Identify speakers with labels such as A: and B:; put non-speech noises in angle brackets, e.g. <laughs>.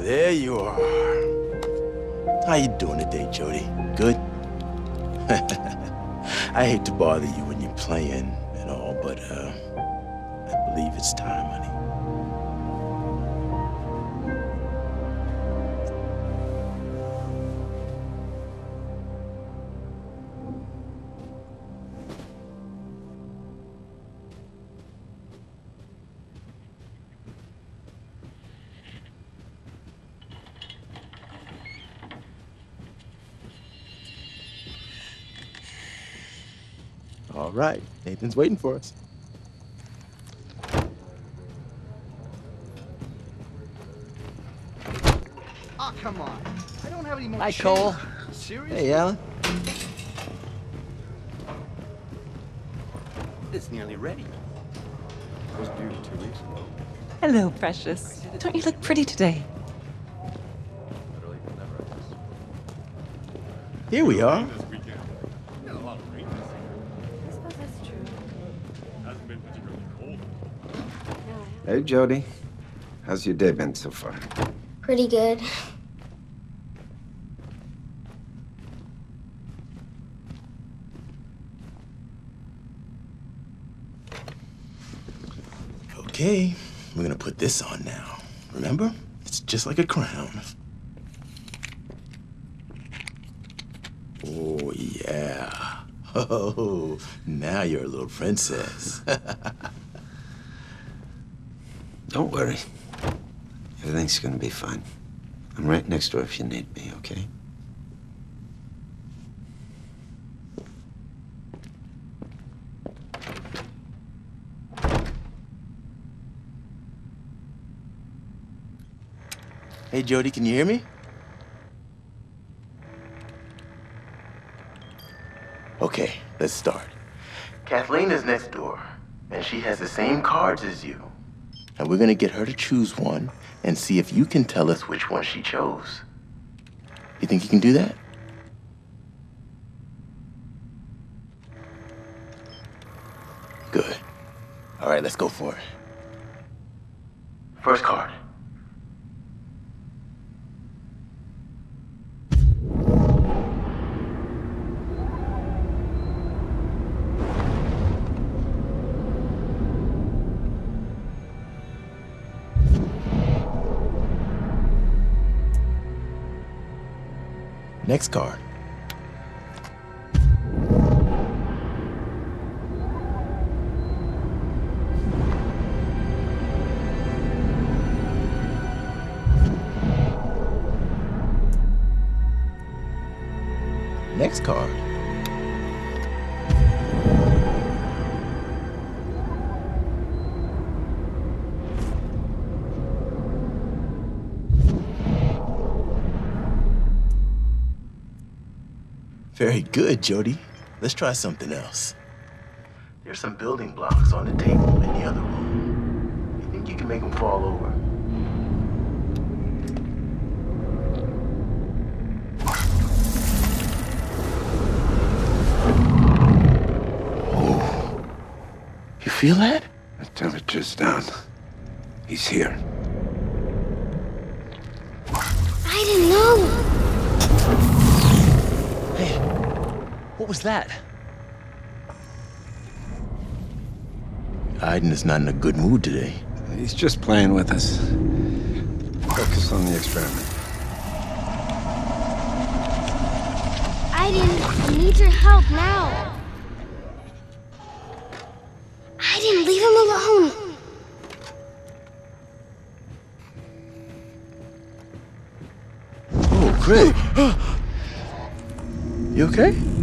A: There you are. How you doing today, Jodie? Good? <laughs> I hate to bother you when you're playing and all, but uh, I believe it's time, honey. All right, Nathan's waiting for us.
B: Oh, come on. I don't have any more
C: Hi,
B: change.
C: Cole.
B: Seriously?
A: Hey, Alan.
C: It's nearly ready.
D: It Was due two weeks ago.
E: Hello, precious. Don't you look pretty today?
D: Literally never, I guess.
A: Here we are.
F: Hey, Jodie. How's your day been so far?
G: Pretty good.
A: Okay, we're gonna put this on now. Remember? It's just like a crown. Oh, yeah. <laughs> Oh, now you're a little princess. <laughs>
F: Don't worry. Everything's gonna be fine. I'm right next door if you need me, okay?
A: hey, Jodie, can you hear me? Okay, let's start. Kathleen is next door, and she has the same cards as you. And we're gonna get her to choose one and see if you can tell us which one she chose. You think you can do that? Good. All right, let's go for it. First card. Next card. Next card. Very good, Jodie. Let's try something else. There's some building blocks on the table in the other room. You think you can make them fall over? Oh. You feel that?
F: The temperature's down. He's here.
C: What was that?
A: Aiden is not in a good mood today.
F: He's just playing with us. Focus on the experiment.
G: I didn't I need your help now. I didn't leave him alone.
A: Oh, Craig. <gasps> you okay?